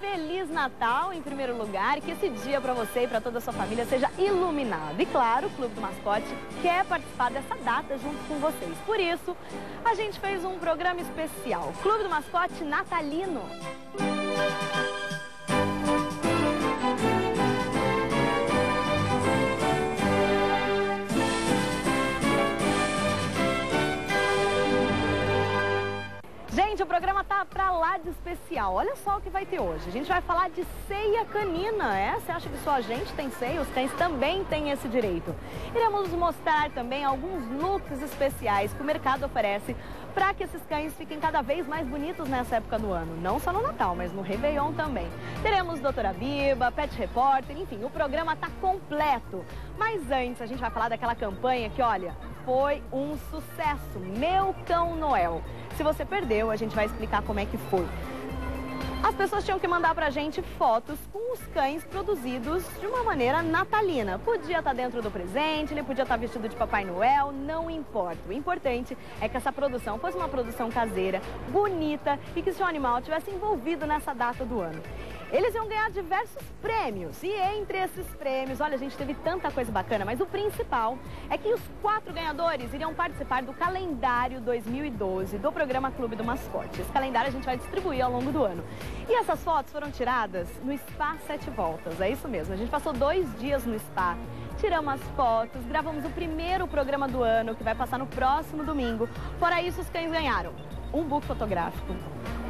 Feliz Natal em primeiro lugar, que esse dia para você e para toda a sua família seja iluminado. E claro, o Clube do Mascote quer participar dessa data junto com vocês. Por isso, a gente fez um programa especial, Clube do Mascote Natalino. Gente, lá de especial. Olha só o que vai ter hoje. A gente vai falar de ceia canina, é? Você acha que só a gente tem ceia? Os cães também têm esse direito. Iremos mostrar também alguns looks especiais que o mercado oferece para que esses cães fiquem cada vez mais bonitos nessa época do ano. Não só no Natal, mas no Réveillon também. Teremos Doutora Biba, Pet Repórter, enfim, o programa tá completo. Mas antes, a gente vai falar daquela campanha que, olha, foi um sucesso. Meu Cão Noel. Se você perdeu, a gente vai explicar como é que foi. As pessoas tinham que mandar pra gente fotos com os cães produzidos de uma maneira natalina. Podia estar dentro do presente, ele podia estar vestido de Papai Noel, não importa. O importante é que essa produção fosse uma produção caseira, bonita e que seu animal tivesse envolvido nessa data do ano. Eles iam ganhar diversos prêmios. E entre esses prêmios, olha, a gente teve tanta coisa bacana, mas o principal é que os quatro ganhadores iriam participar do calendário 2012 do programa Clube do Mascote. Esse calendário a gente vai distribuir ao longo do ano. E essas fotos foram tiradas no Spa Sete Voltas. É isso mesmo. A gente passou dois dias no spa. Tiramos as fotos, gravamos o primeiro programa do ano, que vai passar no próximo domingo. Fora isso, os cães ganharam um book fotográfico,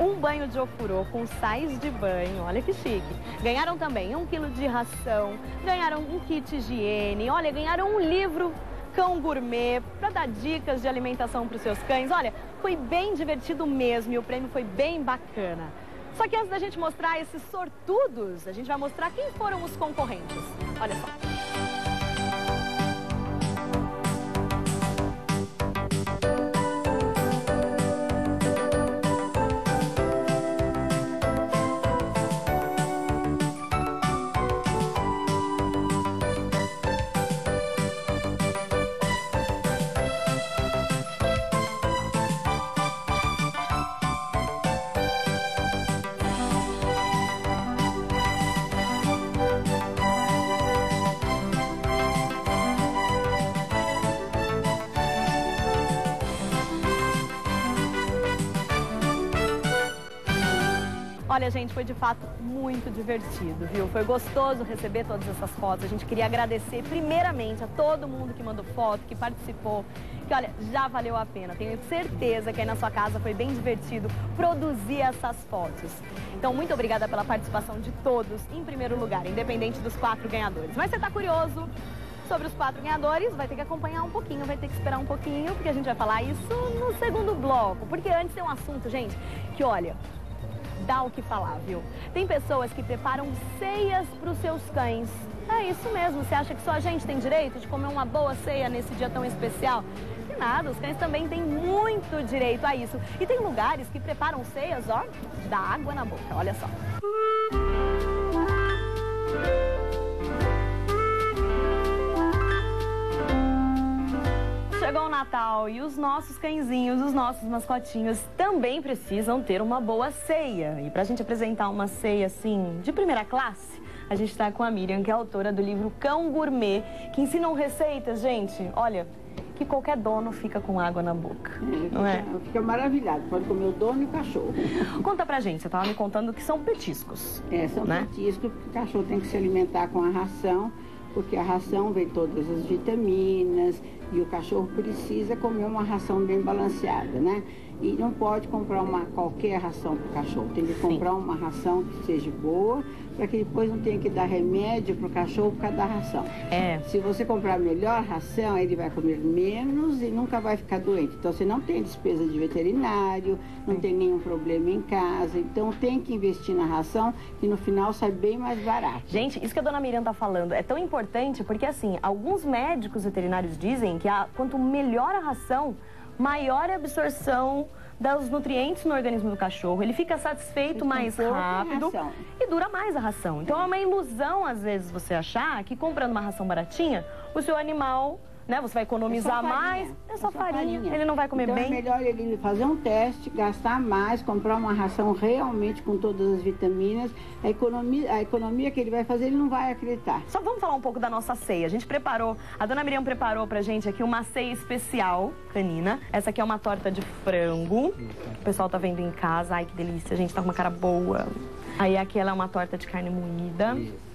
um banho de ofurô com sais de banho, olha que chique. Ganharam também um quilo de ração, ganharam um kit higiene, olha, ganharam um livro Cão Gourmet para dar dicas de alimentação para os seus cães. Olha, foi bem divertido mesmo e o prêmio foi bem bacana. Só que antes da gente mostrar esses sortudos, a gente vai mostrar quem foram os concorrentes. Olha só. Olha, gente, foi de fato muito divertido, viu? Foi gostoso receber todas essas fotos. A gente queria agradecer primeiramente a todo mundo que mandou foto, que participou, que olha, já valeu a pena. Tenho certeza que aí na sua casa foi bem divertido produzir essas fotos. Então, muito obrigada pela participação de todos, em primeiro lugar, independente dos quatro ganhadores. Mas você está curioso sobre os quatro ganhadores, vai ter que acompanhar um pouquinho, vai ter que esperar um pouquinho, porque a gente vai falar isso no segundo bloco. Porque antes tem um assunto, gente, que olha, dá o que falar, viu? Tem pessoas que preparam ceias para os seus cães. É isso mesmo, você acha que só a gente tem direito de comer uma boa ceia nesse dia tão especial? Que nada, os cães também têm muito direito a isso. E tem lugares que preparam ceias, ó, da água na boca, olha só. Natal e os nossos cãezinhos, os nossos mascotinhos também precisam ter uma boa ceia. E pra gente apresentar uma ceia assim de primeira classe, a gente tá com a Miriam, que é autora do livro Cão Gourmet, que ensinam receitas, gente, olha, que qualquer dono fica com água na boca, É, não é? fica, maravilhado. Pode comer o dono e o cachorro. Conta pra gente, você tava me contando que são petiscos. É, são Né? petiscos, porque o cachorro tem que se alimentar com a ração, porque a ração vem todas as vitaminas e o cachorro precisa comer uma ração bem balanceada, né? E não pode comprar uma qualquer ração para o cachorro. Tem que comprar uma ração que seja boa, para que depois não tenha que dar remédio para o cachorro por causa da ração. É, Se você comprar a melhor ração, ele vai comer menos e nunca vai ficar doente. Então você não tem despesa de veterinário, não tem nenhum problema em casa. Então tem que investir na ração que no final sai bem mais barato. Gente, isso que a dona Miriam tá falando é tão importante porque, assim, alguns médicos veterinários dizem que a- quanto melhor a ração, maior absorção dos nutrientes no organismo do cachorro, ele fica satisfeito mais rápido e dura mais a ração. Então é uma ilusão, às vezes, você achar que comprando uma ração baratinha, o seu animal né? Você vai economizar é mais, é só, é só farinha. farinha. Ele não vai comer então bem. é melhor ele fazer um teste, gastar mais, comprar uma ração realmente com todas as vitaminas. A economia, a economia que ele vai fazer, ele não vai acreditar. Só vamos falar um pouco da nossa ceia. A gente preparou, a dona Miriam preparou pra gente aqui uma ceia especial canina. Essa aqui é uma torta de frango. O pessoal tá vendo em casa. Ai, que delícia. A gente tá com uma cara boa. Aí aqui ela é uma torta de carne moída. Isso.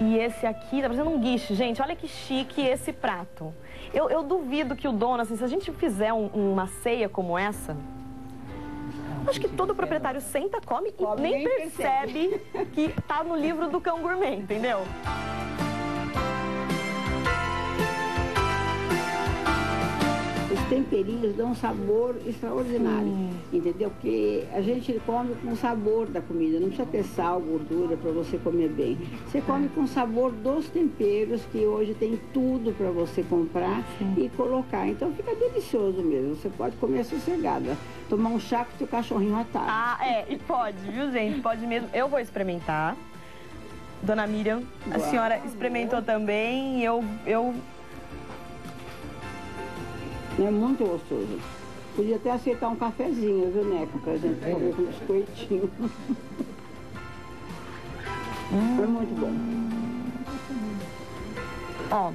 E esse aqui, tá parecendo um guiche. Gente, olha que chique esse prato. Eu, eu duvido que o dono, assim, se a gente fizer um, uma ceia como essa, acho que todo proprietário senta, come, e nem, percebe que tá no livro do cão gourmet, entendeu? Temperinhos dão um sabor extraordinário, hum. entendeu? Porque a gente come com o sabor da comida, não precisa ter sal, gordura para você comer bem. Você come com o sabor dos temperos, que hoje tem tudo para você comprar Sim. e colocar. Então fica delicioso mesmo, você pode comer sossegada. Tomar um chá com seu cachorrinho à tarde. Ah, é, e pode, viu gente? Pode mesmo. Eu vou experimentar. Dona Miriam, a Uau. senhora experimentou também e eu, eu é muito gostoso. Podia até aceitar um cafezinho, viu, Neco? Pra gente comer com biscoitinho. Hum. Foi muito bom. Ó.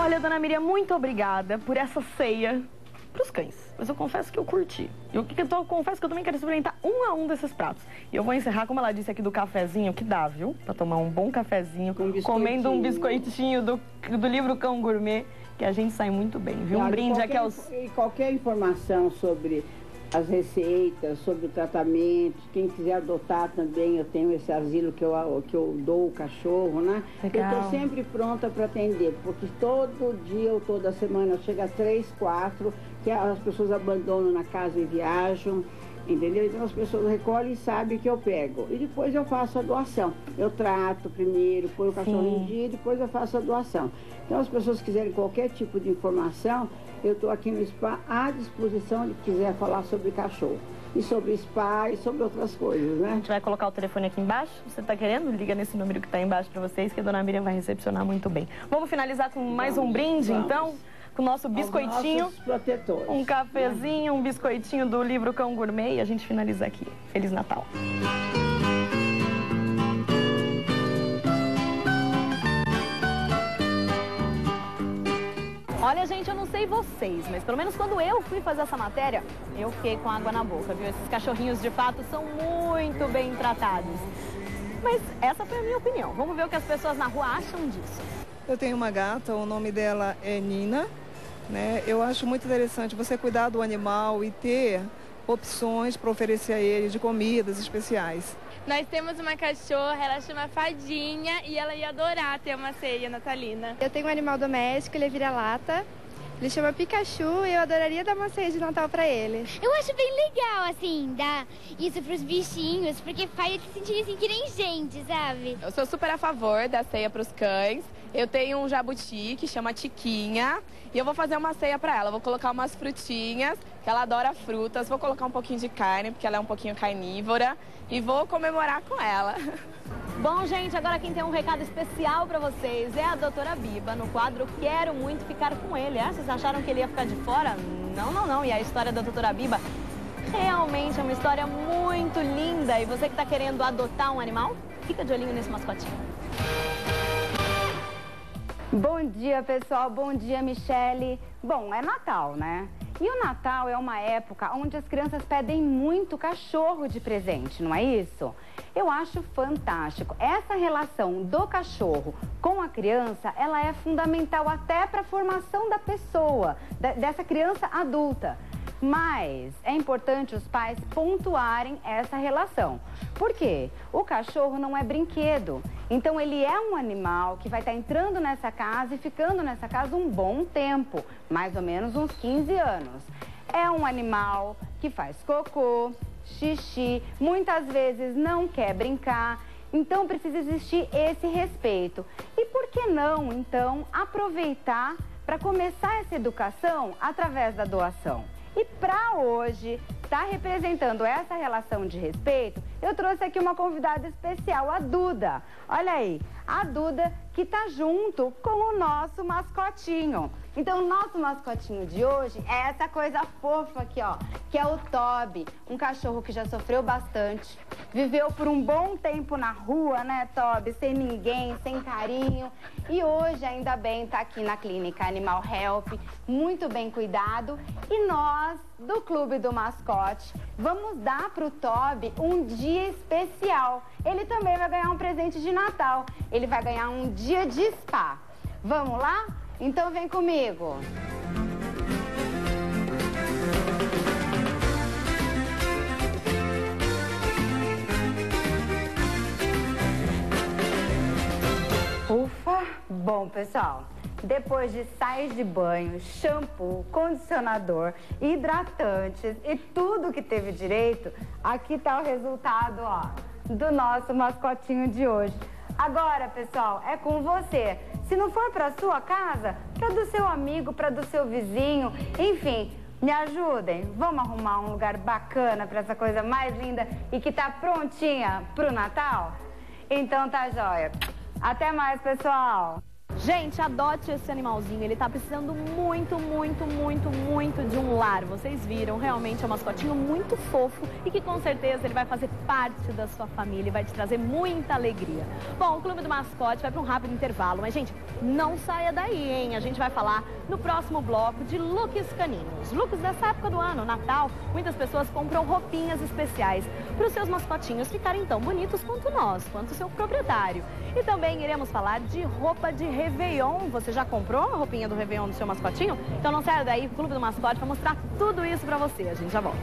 Olha, dona Miriam, muito obrigada por essa ceia para os cães. Mas eu confesso que eu curti. Eu, eu confesso que eu também quero experimentar um a um desses pratos. E eu vou encerrar, como ela disse aqui, do cafezinho, que dá, viu? Para tomar um bom cafezinho, um comendo um biscoitinho do, do livro Cão Gourmet, que a gente sai muito bem, viu? Um brinde qualquer, aqui aos... E qualquer informação sobre as receitas, sobre o tratamento. Quem quiser adotar também, eu tenho esse asilo que eu, que eu dou o cachorro, né? Legal. Eu estou sempre pronta para atender, porque todo dia ou toda semana chega três, quatro, que as pessoas abandonam na casa e viajam. Entendeu? Então as pessoas recolhem e sabem que eu pego. E depois eu faço a doação. Eu trato primeiro, põe o cachorro Sim. em dia e depois eu faço a doação. Então as pessoas quiserem qualquer tipo de informação, eu estou aqui no spa à disposição de quiser falar sobre cachorro. E sobre spa e sobre outras coisas, né? A gente vai colocar o telefone aqui embaixo. Você está querendo? Liga nesse número que está embaixo para vocês, que a dona Miriam vai recepcionar muito bem. Vamos finalizar com mais vamos, um brinde, vamos. então? Com o nosso biscoitinho. Um cafezinho, um biscoitinho do livro Cão Gourmet e a gente finaliza aqui. Feliz Natal. Olha, gente, eu não sei vocês, mas pelo menos quando eu fui fazer essa matéria, eu fiquei com água na boca, viu? Esses cachorrinhos, de fato, são muito bem tratados. Mas essa foi a minha opinião. Vamos ver o que as pessoas na rua acham disso. Eu tenho uma gata, o nome dela é Nina. Né? Eu acho muito interessante você cuidar do animal e ter opções para oferecer a ele de comidas especiais. Nós temos uma cachorra, ela chama Fadinha e ela ia adorar ter uma ceia natalina. Eu tenho um animal doméstico, ele é vira-lata. Ele chama Pikachu e eu adoraria dar uma ceia de Natal para ele. Eu acho bem legal, assim, dar isso pros bichinhos, porque faz eles se sentirem assim que nem gente, sabe? Eu sou super a favor da ceia pros cães. Eu tenho um jabuti que chama Tiquinha e eu vou fazer uma ceia para ela. Vou colocar umas frutinhas, que ela adora frutas. Vou colocar um pouquinho de carne, porque ela é um pouquinho carnívora. E vou comemorar com ela. Bom, gente, agora quem tem um recado especial para vocês é a doutora Biba, no quadro Quero Muito Ficar Com Ele. É? Vocês acharam que ele ia ficar de fora? Não, não, não. E a história da doutora Biba realmente é uma história muito linda. E você que está querendo adotar um animal, fica de olhinho nesse mascotinho. Bom dia, pessoal. Bom dia, Michele. Bom, é Natal, né? E o Natal é uma época onde as crianças pedem muito cachorro de presente, não é isso? Eu acho fantástico. Essa relação do cachorro com a criança, ela é fundamental até para a formação da pessoa, dessa criança adulta. Mas é importante os pais pontuarem essa relação. Por quê? O cachorro não é brinquedo. Então ele é um animal que vai estar entrando nessa casa e ficando nessa casa um bom tempo, mais ou menos uns 15 anos. É um animal que faz cocô, xixi, muitas vezes não quer brincar. Então precisa existir esse respeito. E por que não, então, aproveitar para começar essa educação através da doação. E para hoje, estar tá representando essa relação de respeito, eu trouxe aqui uma convidada especial, a Duda. Olha aí, a Duda que está junto com o nosso mascotinho. Então, o nosso mascotinho de hoje é essa coisa fofa aqui, ó, que é o Toby, um cachorro que já sofreu bastante, viveu por um bom tempo na rua, né, Toby, sem ninguém, sem carinho, e hoje, ainda bem, tá aqui na clínica Animal Help, muito bem cuidado, e nós, do Clube do Mascote, vamos dar pro Toby um dia especial. Ele também vai ganhar um presente de Natal. Ele vai ganhar um dia de spa. Vamos lá? Então vem comigo. Ufa! Bom, pessoal, depois de sais de banho, shampoo, condicionador, hidratantes e tudo que teve direito, aqui está o resultado, ó, do nosso mascotinho de hoje. Agora, pessoal, é com você. Se não for para sua casa, para do seu amigo, para do seu vizinho, enfim, me ajudem. Vamos arrumar um lugar bacana para essa coisa mais linda e que tá prontinha pro Natal? Então tá jóia. Até mais, pessoal. Gente, adote esse animalzinho. Ele tá precisando muito, muito, muito, muito de um lar. Vocês viram, realmente é um mascotinho muito fofo e que com certeza ele vai fazer parte da sua família e vai te trazer muita alegria. Bom, o Clube do Mascote vai para um rápido intervalo, mas gente, não saia daí, hein? A gente vai falar no próximo bloco de looks caninos. Looks dessa época do ano, Natal, muitas pessoas compram roupinhas especiais para os seus mascotinhos ficarem tão bonitos quanto nós, quanto o seu proprietário. E também iremos falar de roupa de Réveillon. Você já comprou a roupinha do Réveillon do seu mascotinho? Então não saia daí, o Clube do Mascote vai mostrar tudo isso para você. A gente já volta.